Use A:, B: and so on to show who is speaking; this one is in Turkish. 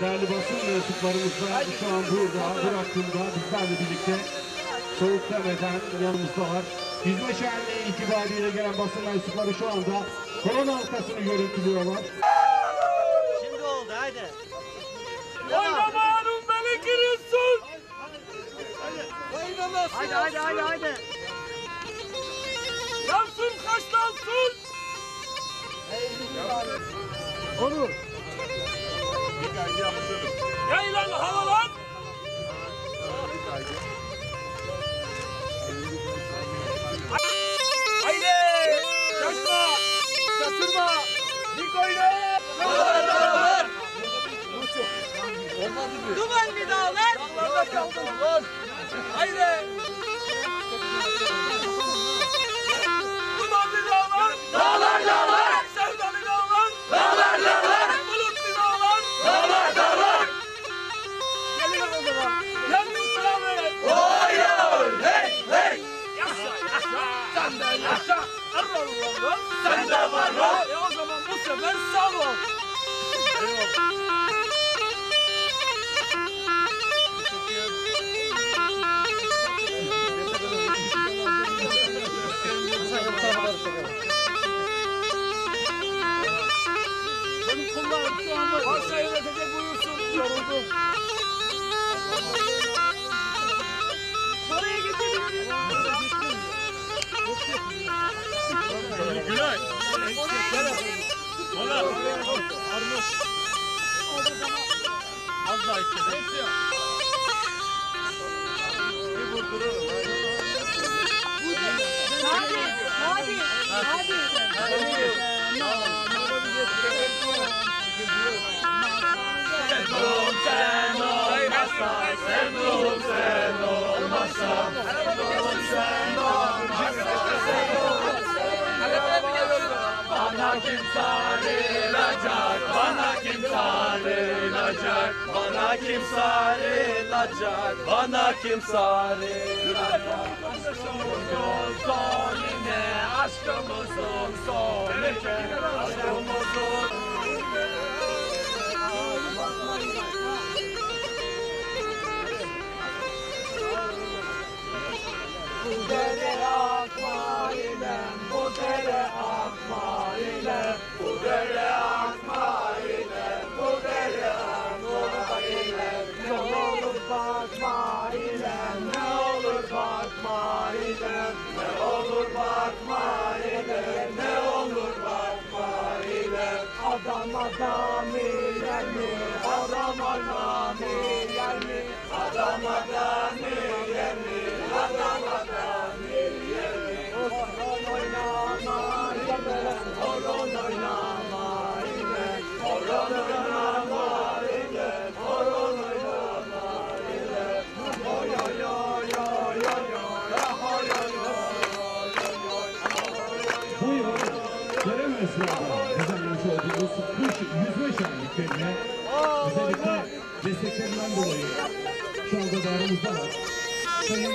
A: değerli basın mensuplarımız da şu an burada, Burak'ımda bizlerle birlikte soğuk demeden yanımızdalar. Hizmet şenliği itibariyle gelen basın mensupları şu anda korona halkasını görüntülüyorlar.
B: Şimdi oldu haydi.
C: Oynamanın beni girilsin.
B: Haydi haydi haydi haydi.
C: Yansın kaşlansın.
A: Onur.
C: Yaylan havalan. Haydi. Şaşma. Şaşırma. Dik oyna.
B: Duman bir dağlar.
C: Dağlarda lan. Haydi. Varsa yönetecek buyursun. Yoruldum. Oraya gidelim. Günay. Mola. Armut. Az daha içelim. Sevdum sen olmazsan, sevdum sen olmazsan, sevdum sen Bana kim sarılacak, bana kim sarılacak, bana kim sarılacak, bana kim sarılacak. Aşkımızın sonu aşkımızın sonu
A: esnasında düzenlemiş olduğumuz bu yüzme şenliklerine özellikle desteklerinden dolayı şu anda da aramızdalar. Sayın